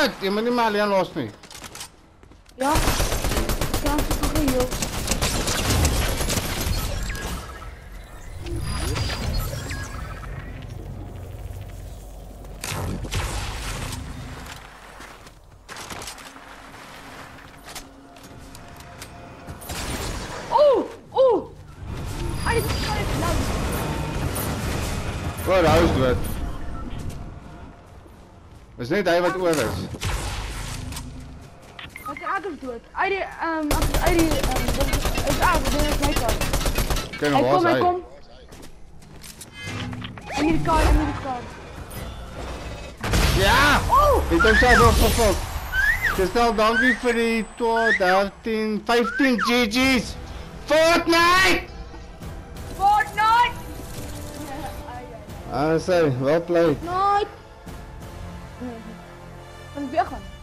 Shit, iemand niet meer alleen los niet. Ja, ja, het is toch hier. Oh, oh! I just got it now. Well, Dis net hy wat oor is. Wat is Adam dood? Hij die, ehm, hij die, ehm, dat is- het is Adam, dit is kant. Kyk Hij nou kom, waar is hy? kom. En die kar, en die kar. Ja! Oeh! Het hom self opgefok. Gestel dankie vir die 12, 13, 15 GG's. Fortnite! Fortnite! Ah, sê, well played. Fortnite! und Björn.